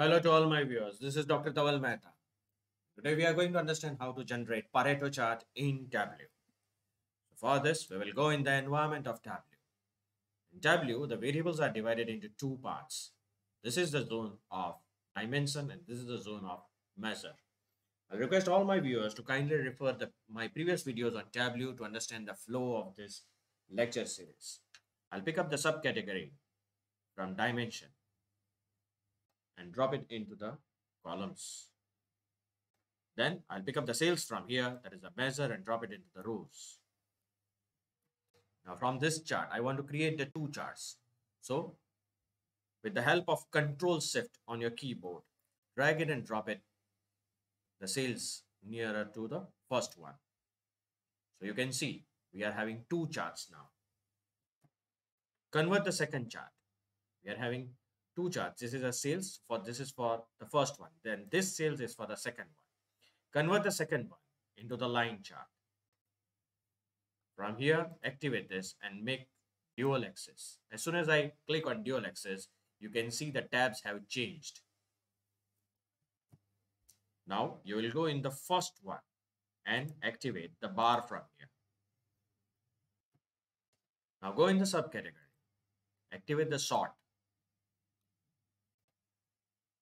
Hello to all my viewers. This is Dr. Dhaval Maheta. Today we are going to understand how to generate Pareto chart in Tableau. For this, we will go in the environment of Tableau. In Tableau, the variables are divided into two parts. This is the zone of dimension and this is the zone of measure. I request all my viewers to kindly refer the, my previous videos on Tableau to understand the flow of this lecture series. I'll pick up the subcategory from dimension and drop it into the columns. Then I'll pick up the sales from here, that is the measure, and drop it into the rows. Now from this chart, I want to create the two charts. So with the help of Control Shift on your keyboard, drag it and drop it, the sales nearer to the first one. So you can see we are having two charts now. Convert the second chart. We are having two charts. This is a sales for this is for the first one. Then this sales is for the second one. Convert the second one into the line chart. From here, activate this and make dual axis. As soon as I click on dual axis, you can see the tabs have changed. Now you will go in the first one and activate the bar from here. Now go in the subcategory. Activate the sort.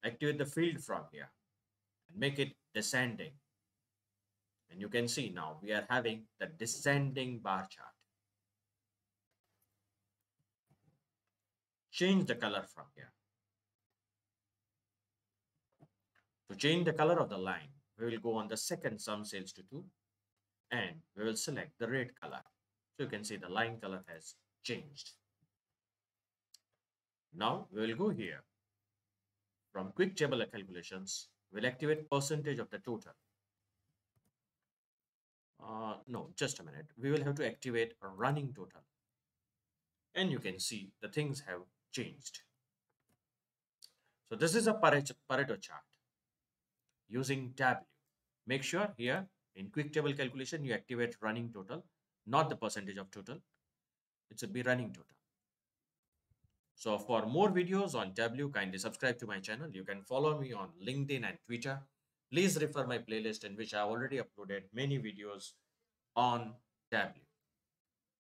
Activate the field from here and make it descending. And you can see now we are having the descending bar chart. Change the color from here. To change the color of the line, we will go on the second sum sales to 2 and we will select the red color. So you can see the line color has changed. Now we will go here. From quick table calculations, we'll activate percentage of the total. Uh, no, just a minute. We will have to activate a running total. And you can see the things have changed. So this is a Pareto, chart using Tableau. Make sure here in quick table calculation, you activate running total, not the percentage of total. It should be running total. So for more videos on Tableau, kindly subscribe to my channel. You can follow me on LinkedIn and Twitter. Please refer my playlist in which I already uploaded many videos on Tableau.